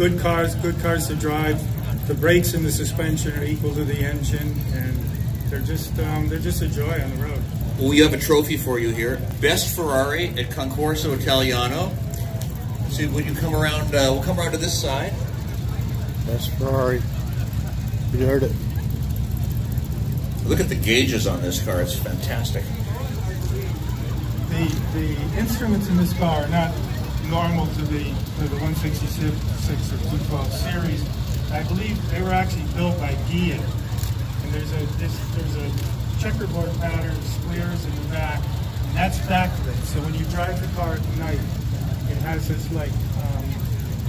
good cars, good cars to drive. The brakes and the suspension are equal to the engine, and they're just um, they're just a joy on the road. Well, we have a trophy for you here. Best Ferrari at Concorso Italiano. So when you come around, uh, we'll come around to this side. Best Ferrari. You heard it. Look at the gauges on this car. It's fantastic. The the instruments in this car are not normal to the to the 166 or 212 series. I believe they were actually built by Ghia. And there's a this, there's a checkerboard pattern, of squares in the back, and that's backlit. So when you drive the car at night, it has this like um,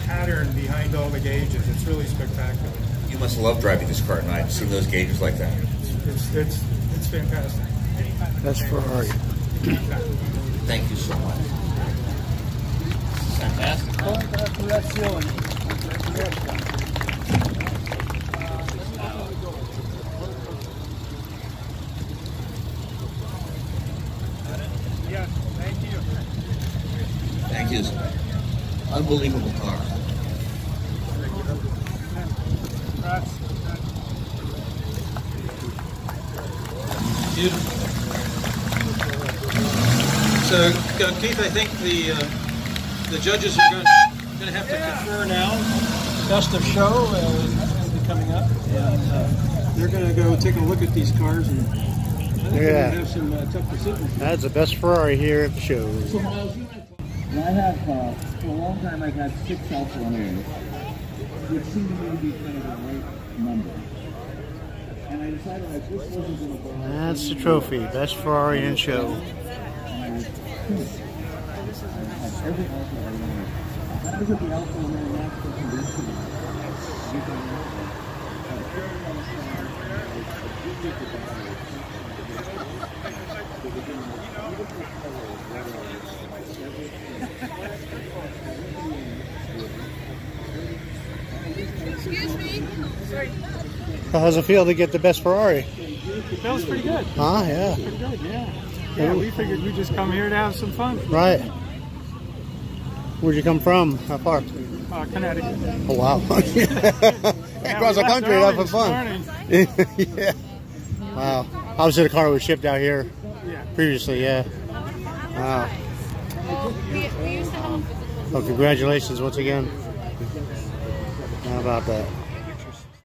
pattern behind all the gauges. It's really spectacular. You must love driving this car at night, seeing those gauges like that. It's it's it's fantastic. Best Ferrari. Thank you so much. Yes, thank you. Thank you. Unbelievable car. Beautiful. So, uh, Keith, I think the uh, the judges are going to have to confer now. Best of show uh, is going to be coming up, and uh, they're going to go take a look at these cars and they're Yeah. going to have some uh, tough decisions. That's the best Ferrari here at the show. And I have, uh, for a long time, I've had six Alfa Romeos, which seemed to me to be kind of the right number. And I decided I this wasn't going to buy That's the trophy. Best Ferrari in show. and I was finished. I had every Alfa I wanted. That was at the Alfa Romeo National Convention. You can remember. I had on the car. I did get the battery. They were giving me beautiful colors, red on it. How's it feel to get the best Ferrari? That was pretty good. Huh? Yeah. Pretty good, yeah. Yeah, we figured we'd just come here to have some fun. Right. Where'd you come from? How far? Uh, Connecticut. Oh wow. Across the country early having this fun. morning. yeah. Wow. Obviously the car was shipped out here Yeah. previously, yeah. Wow. We, we used to have a physical Well, congratulations once again. How about that?